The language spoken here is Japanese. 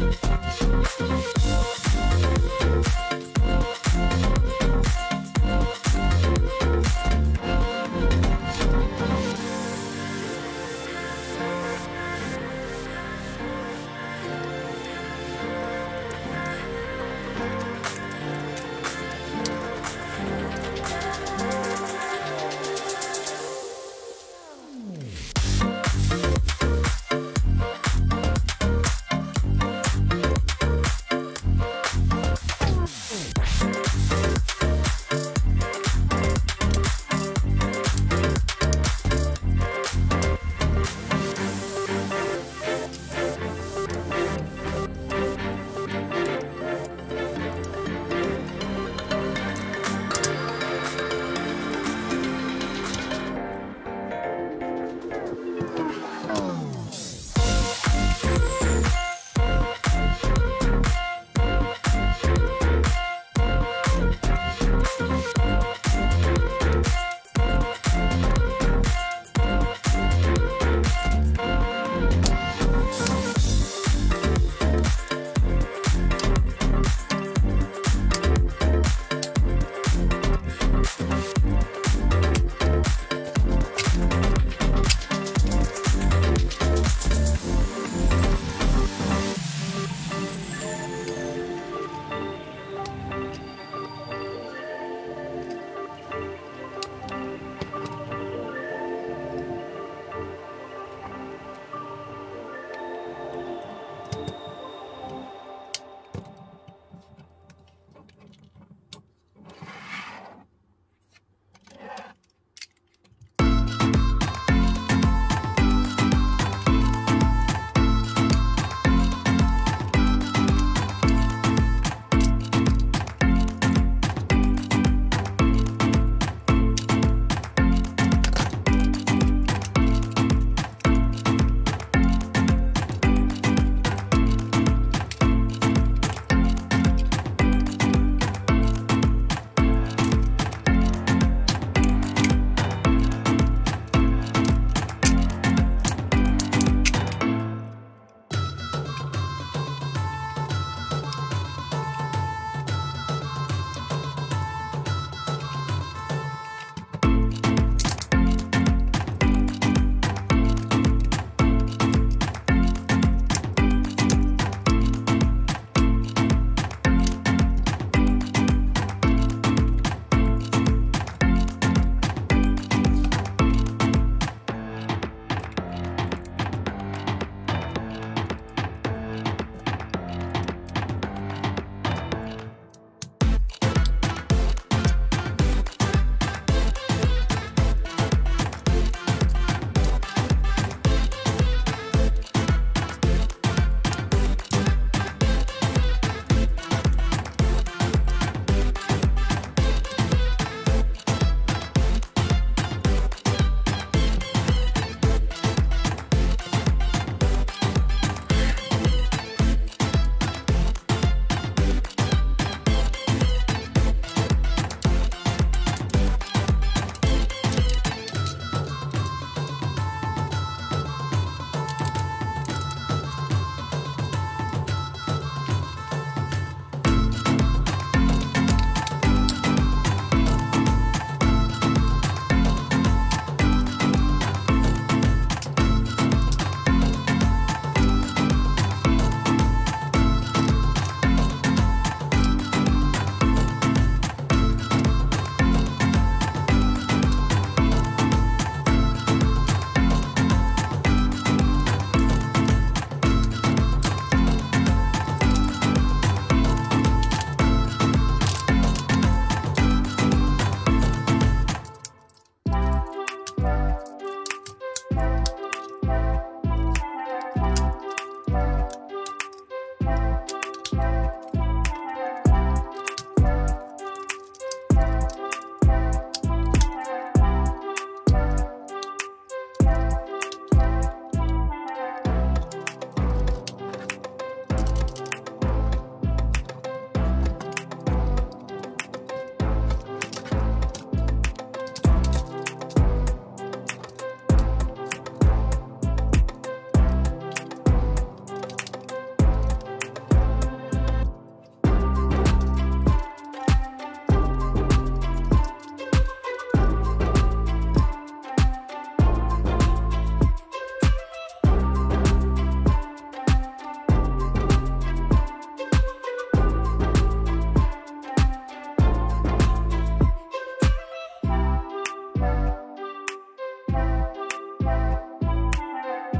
すごい!